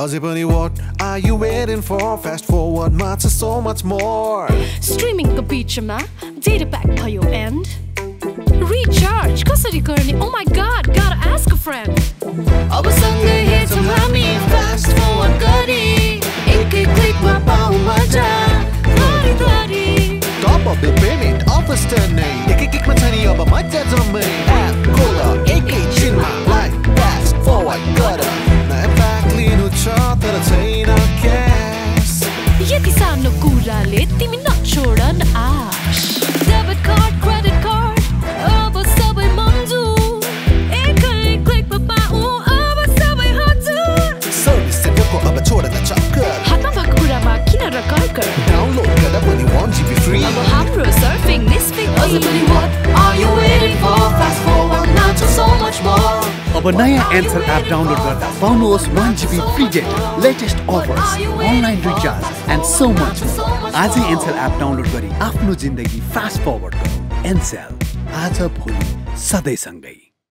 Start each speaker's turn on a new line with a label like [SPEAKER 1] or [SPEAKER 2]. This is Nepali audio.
[SPEAKER 1] अझै पनि what are you waiting for fast forward मा छ so much more
[SPEAKER 2] स्ट्रिमिङको बिचमा डेटा प्याक भयो एन्ड रिचार्ज कसरी गर्ने ओ माई गॉड कुराले तिमी नछोड न आश अब
[SPEAKER 3] नयाँ एन्सर एप डाउनलोड गर्दा पाउनुहोस् one GB free data latest offers online recharge and so much आजै एन्सर एप डाउनलोड गरी आफ्नो जिन्दगी फास्ट फरवर्ड गरौँ एनसेल आज भोलि सधैँसँगै।